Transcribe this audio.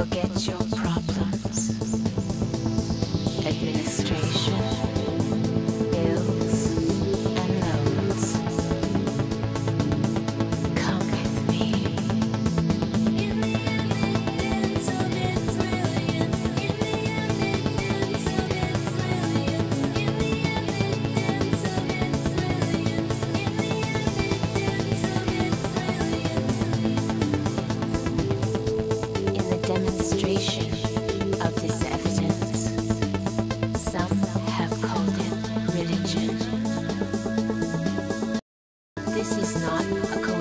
Forget your problems. This is not a coincidence.